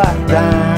guardar.